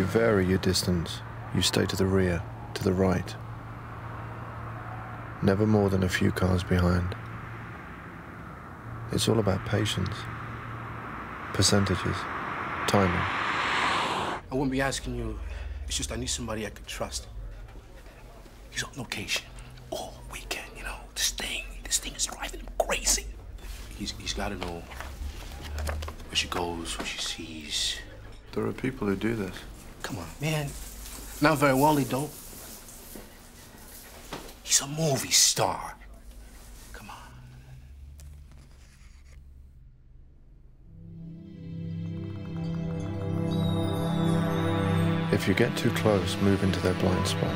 You vary your distance. You stay to the rear, to the right. Never more than a few cars behind. It's all about patience, percentages, timing. I wouldn't be asking you. It's just I need somebody I could trust. He's on location all weekend, you know. This thing, this thing is driving him crazy. He's, he's got to know where she goes, what she sees. There are people who do this. Come on, man. Not very well, he don't. He's a movie star. Come on. If you get too close, move into their blind spot.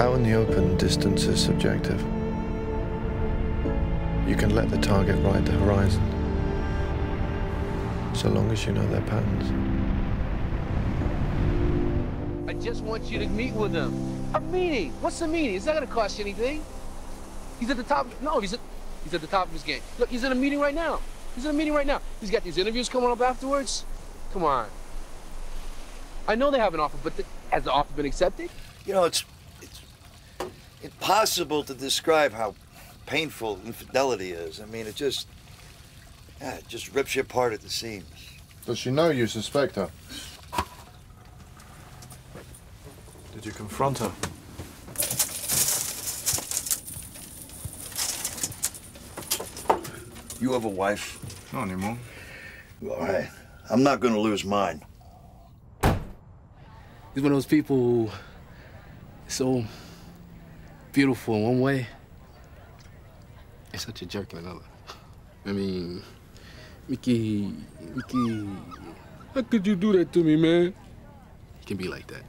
Out in the open, distance is subjective. You can let the target ride the horizon, so long as you know their patterns. I just want you to meet with him. A meeting? What's the meeting? It's not gonna cost you anything. He's at the top. No, he's at, he's at the top of his game. Look, he's in a meeting right now. He's in a meeting right now. He's got these interviews coming up afterwards. Come on. I know they have an offer, but the, has the offer been accepted? You know, it's it's impossible to describe how painful infidelity is. I mean, it just yeah, it just rips you apart at the seams. Does she know you suspect her? Did you confront her? You have a wife? Not anymore. All right. I'm not going to lose mine. He's one of those people who so beautiful in one way and such a jerk in another. I mean, Mickey, Mickey, how could you do that to me, man? He can be like that.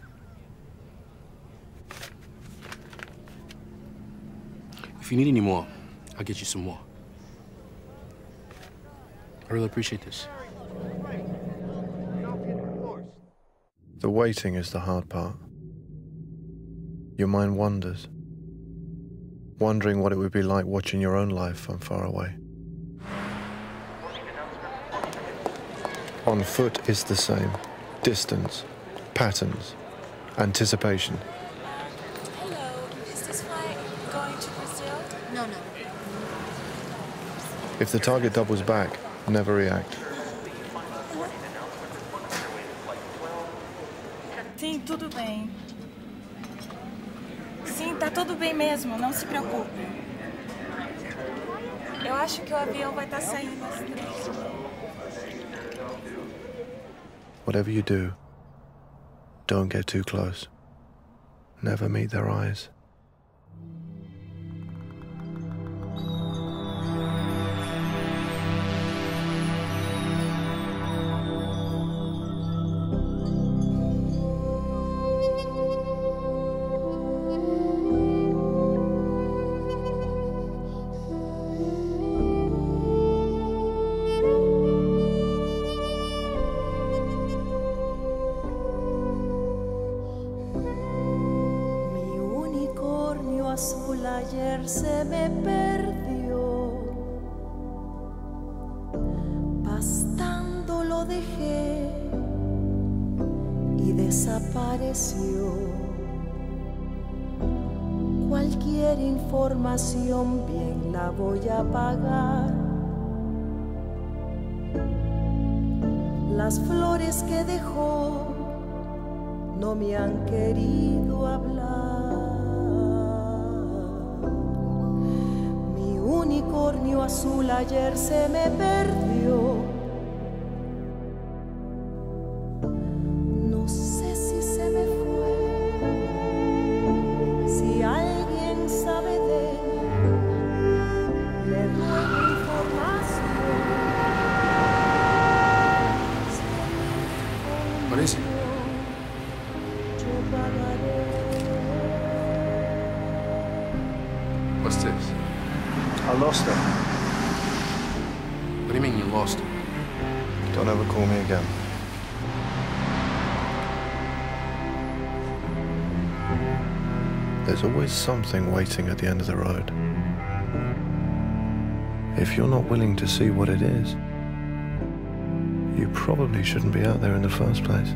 If you need any more, I'll get you some more. I really appreciate this. The waiting is the hard part. Your mind wanders, wondering what it would be like watching your own life from far away. On foot is the same distance, patterns, anticipation. Hello, is this flight going to Brazil? No, no. If the target doubles back, never react. Sim, tudo bem. Sim, tá tudo bem mesmo, não se preocupe. Eu acho que o avião vai estar saindo às três. Whatever you do, don't get too close. Never meet their eyes. Azul ayer se me perdió. Pastando lo dejé y desapareció. Cualquier información bien la voy a pagar. Las flores que dejó no me han querido hablar. Azul ayer se me perdió. Do you mean you lost? Don't ever call me again. There's always something waiting at the end of the road. If you're not willing to see what it is, you probably shouldn't be out there in the first place.